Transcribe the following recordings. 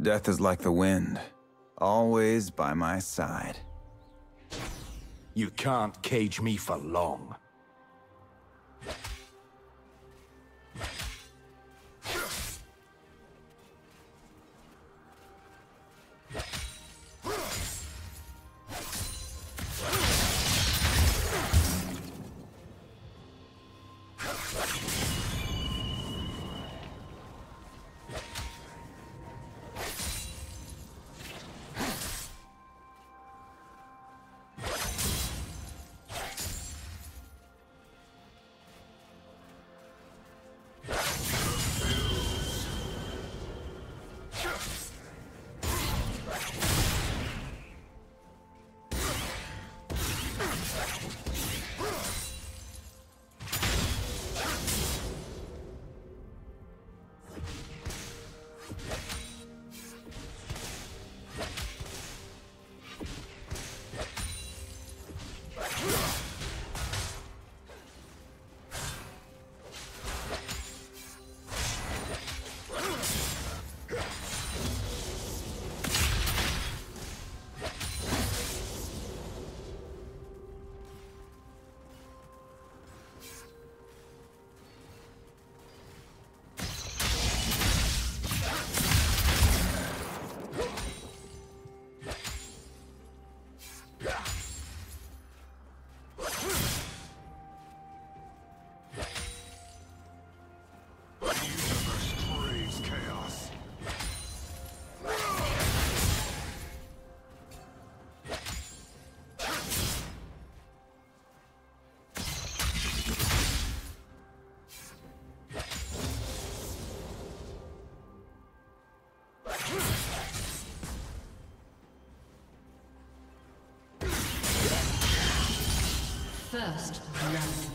Death is like the wind, always by my side. You can't cage me for long. First blood.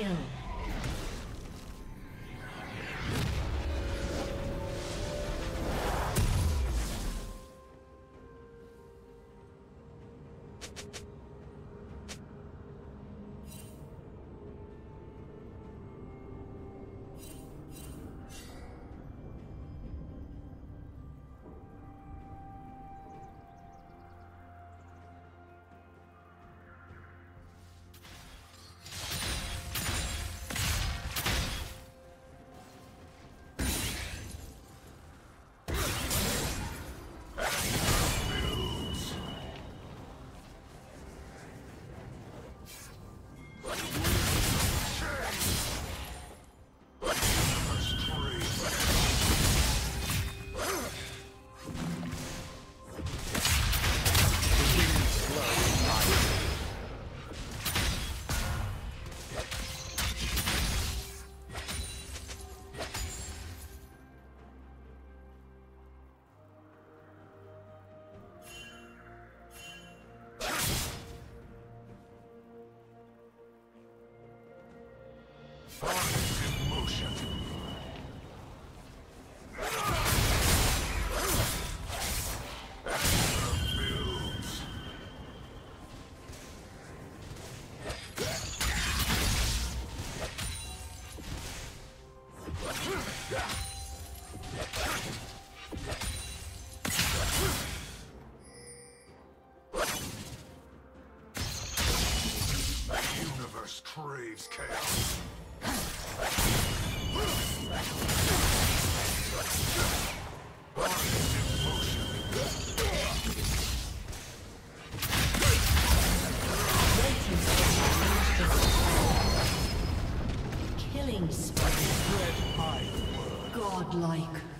Double craves chaos. Killing. Godlike.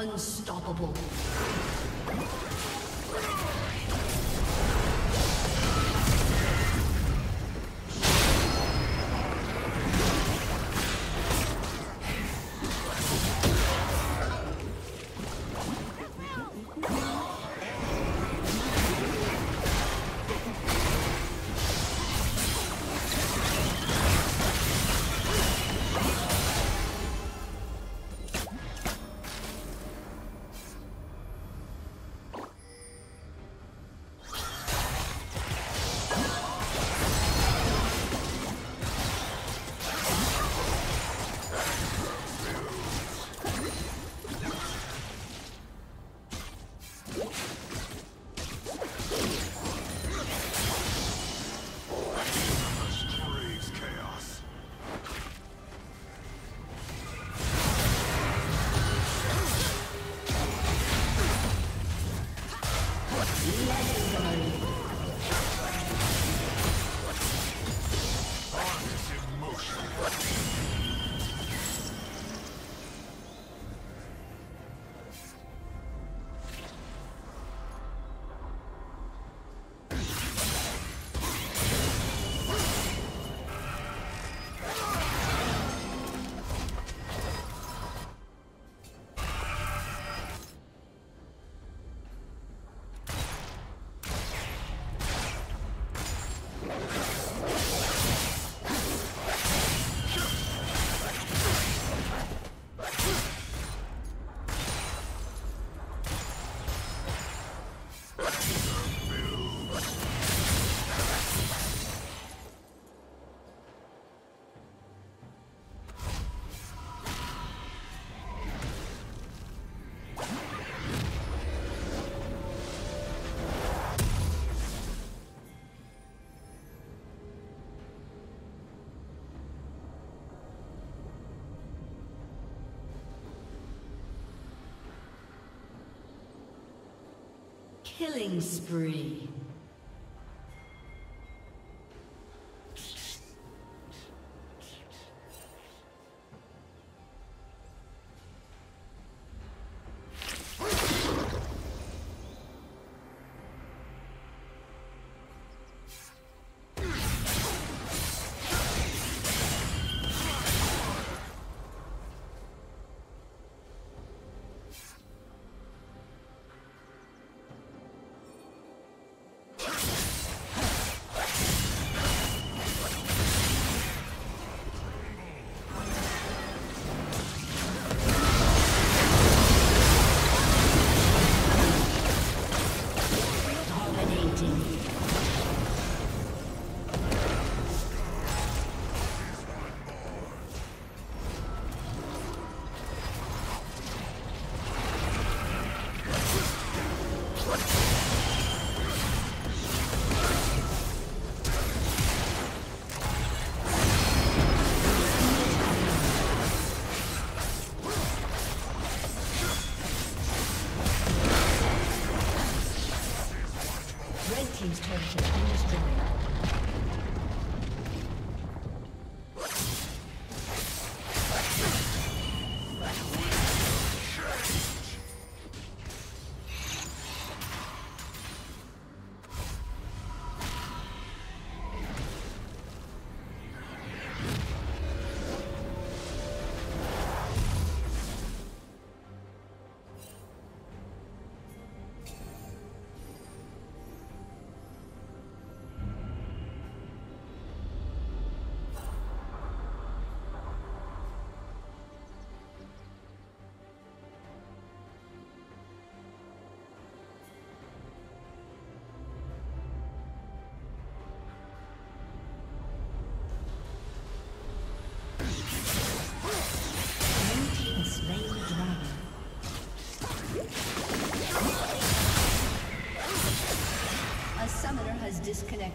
Unstoppable. Killing spree.